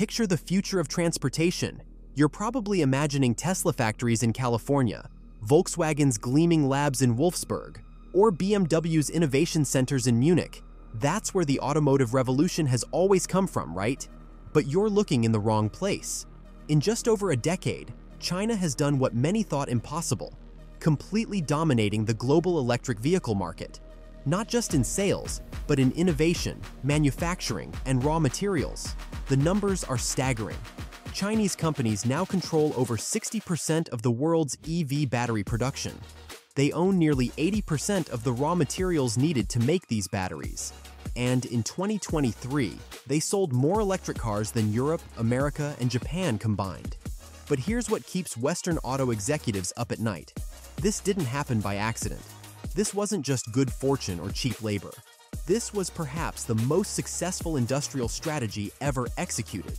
Picture the future of transportation. You're probably imagining Tesla factories in California, Volkswagen's gleaming labs in Wolfsburg, or BMW's innovation centers in Munich. That's where the automotive revolution has always come from, right? But you're looking in the wrong place. In just over a decade, China has done what many thought impossible, completely dominating the global electric vehicle market. Not just in sales, but in innovation, manufacturing, and raw materials. The numbers are staggering. Chinese companies now control over 60% of the world's EV battery production. They own nearly 80% of the raw materials needed to make these batteries. And in 2023, they sold more electric cars than Europe, America, and Japan combined. But here's what keeps Western auto executives up at night. This didn't happen by accident. This wasn't just good fortune or cheap labor. This was perhaps the most successful industrial strategy ever executed.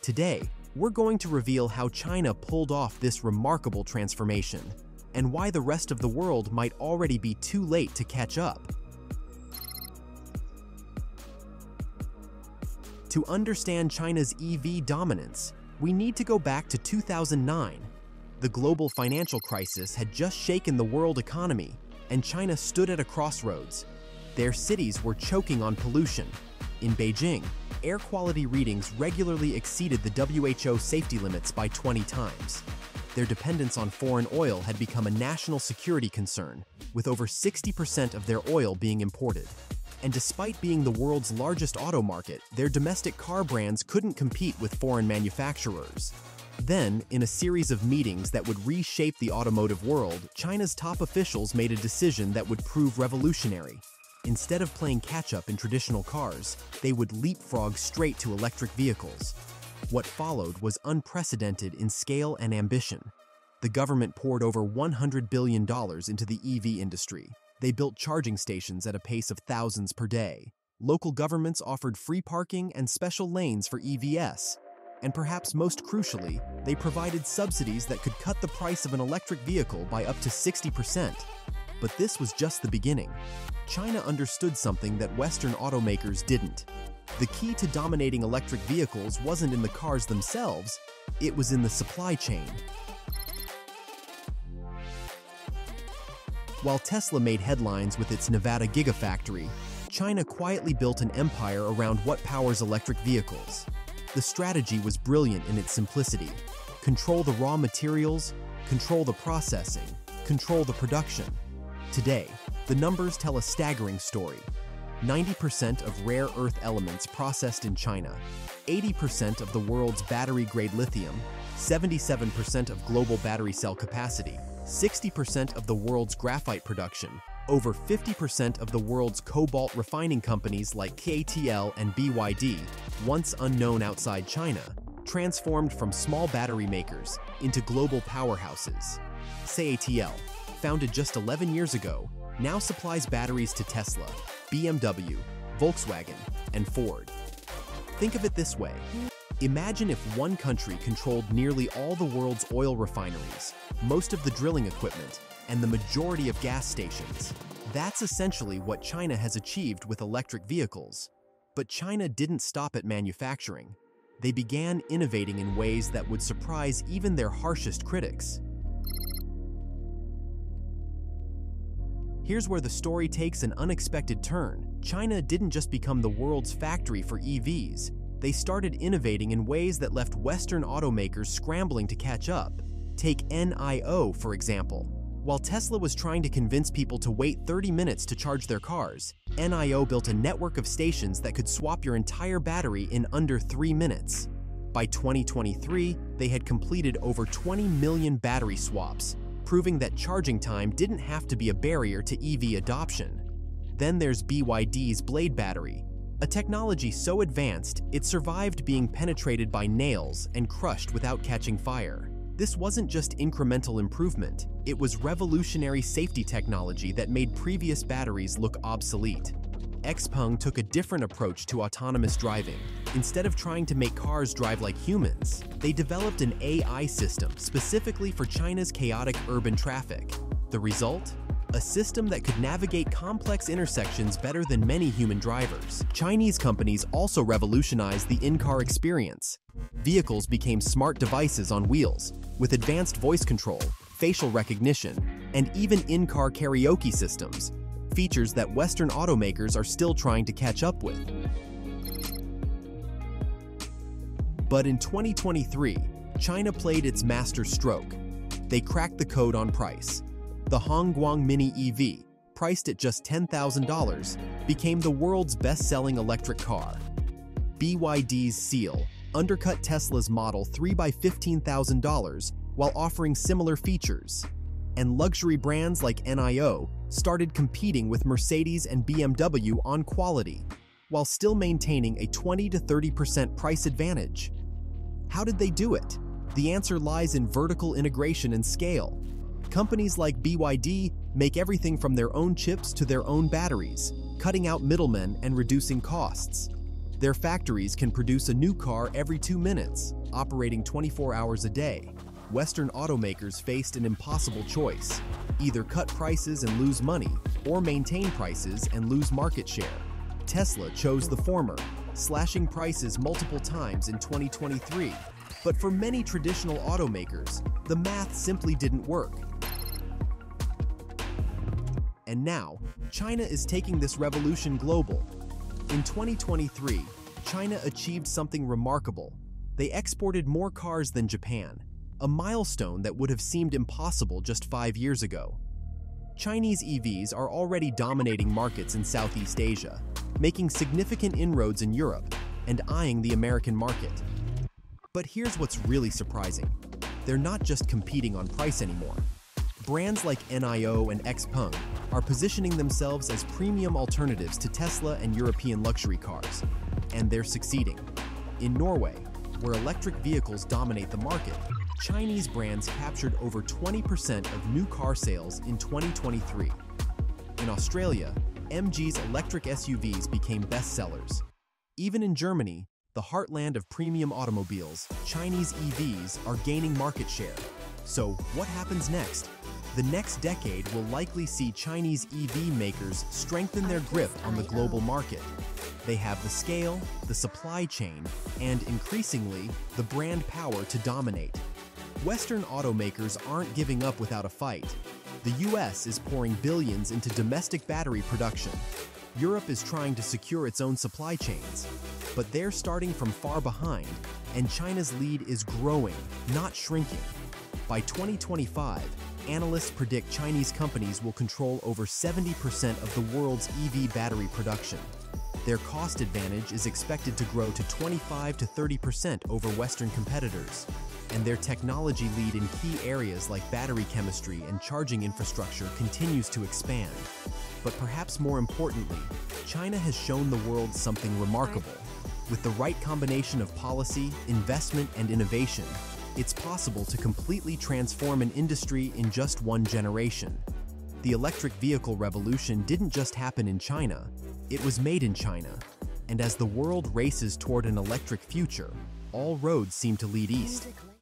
Today, we're going to reveal how China pulled off this remarkable transformation, and why the rest of the world might already be too late to catch up. To understand China's EV dominance, we need to go back to 2009. The global financial crisis had just shaken the world economy, and China stood at a crossroads. Their cities were choking on pollution. In Beijing, air quality readings regularly exceeded the WHO safety limits by 20 times. Their dependence on foreign oil had become a national security concern, with over 60% of their oil being imported. And despite being the world's largest auto market, their domestic car brands couldn't compete with foreign manufacturers. Then, in a series of meetings that would reshape the automotive world, China's top officials made a decision that would prove revolutionary. Instead of playing catch-up in traditional cars, they would leapfrog straight to electric vehicles. What followed was unprecedented in scale and ambition. The government poured over $100 billion into the EV industry. They built charging stations at a pace of thousands per day. Local governments offered free parking and special lanes for EVs. And perhaps most crucially, they provided subsidies that could cut the price of an electric vehicle by up to 60%. But this was just the beginning. China understood something that Western automakers didn't. The key to dominating electric vehicles wasn't in the cars themselves, it was in the supply chain. While Tesla made headlines with its Nevada Gigafactory, China quietly built an empire around what powers electric vehicles. The strategy was brilliant in its simplicity. Control the raw materials, control the processing, control the production. Today, the numbers tell a staggering story. 90% of rare earth elements processed in China, 80% of the world's battery-grade lithium, 77% of global battery cell capacity, 60% of the world's graphite production, over 50% of the world's cobalt refining companies like CATL and BYD, once unknown outside China, transformed from small battery makers into global powerhouses. CATL, founded just 11 years ago, now supplies batteries to Tesla, BMW, Volkswagen, and Ford. Think of it this way. Imagine if one country controlled nearly all the world's oil refineries, most of the drilling equipment, and the majority of gas stations. That's essentially what China has achieved with electric vehicles. But China didn't stop at manufacturing. They began innovating in ways that would surprise even their harshest critics. Here's where the story takes an unexpected turn. China didn't just become the world's factory for EVs, they started innovating in ways that left Western automakers scrambling to catch up. Take NIO, for example. While Tesla was trying to convince people to wait 30 minutes to charge their cars, NIO built a network of stations that could swap your entire battery in under 3 minutes. By 2023, they had completed over 20 million battery swaps, proving that charging time didn't have to be a barrier to EV adoption. Then there's BYD's Blade Battery, a technology so advanced it survived being penetrated by nails and crushed without catching fire. This wasn't just incremental improvement, it was revolutionary safety technology that made previous batteries look obsolete. Xpeng took a different approach to autonomous driving. Instead of trying to make cars drive like humans, they developed an AI system specifically for China's chaotic urban traffic. The result? A system that could navigate complex intersections better than many human drivers. Chinese companies also revolutionized the in-car experience. Vehicles became smart devices on wheels, with advanced voice control, facial recognition, and even in-car karaoke systems, features that Western automakers are still trying to catch up with. But in 2023, China played its master stroke. They cracked the code on price. The Hongguang Mini EV, priced at just $10,000, became the world's best-selling electric car. BYD's Seal undercut Tesla's Model 3 by $15,000 while offering similar features. And luxury brands like NIO started competing with Mercedes and BMW on quality, while still maintaining a 20 to 30% price advantage. How did they do it? The answer lies in vertical integration and scale. Companies like BYD make everything from their own chips to their own batteries, cutting out middlemen and reducing costs. Their factories can produce a new car every two minutes, operating 24 hours a day. Western automakers faced an impossible choice either cut prices and lose money, or maintain prices and lose market share. Tesla chose the former, slashing prices multiple times in 2023. But for many traditional automakers, the math simply didn't work. And now, China is taking this revolution global. In 2023, China achieved something remarkable. They exported more cars than Japan, a milestone that would have seemed impossible just five years ago. Chinese EVs are already dominating markets in Southeast Asia, making significant inroads in Europe and eyeing the American market. But here's what's really surprising. They're not just competing on price anymore. Brands like NIO and XPeng are positioning themselves as premium alternatives to Tesla and European luxury cars, and they're succeeding. In Norway, where electric vehicles dominate the market, Chinese brands captured over 20% of new car sales in 2023. In Australia, MG's electric SUVs became bestsellers. Even in Germany, the heartland of premium automobiles, Chinese EVs are gaining market share. So what happens next? The next decade will likely see Chinese EV makers strengthen their grip on the global market. They have the scale, the supply chain, and increasingly, the brand power to dominate. Western automakers aren't giving up without a fight. The US is pouring billions into domestic battery production. Europe is trying to secure its own supply chains. But they're starting from far behind, and China's lead is growing, not shrinking. By 2025, analysts predict Chinese companies will control over 70% of the world's EV battery production. Their cost advantage is expected to grow to 25 to 30% over Western competitors and their technology lead in key areas like battery chemistry and charging infrastructure continues to expand. But perhaps more importantly, China has shown the world something remarkable. With the right combination of policy, investment, and innovation, it's possible to completely transform an industry in just one generation. The electric vehicle revolution didn't just happen in China, it was made in China. And as the world races toward an electric future, all roads seem to lead east.